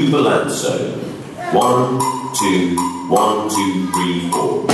do below. One, two, one, two, three, four.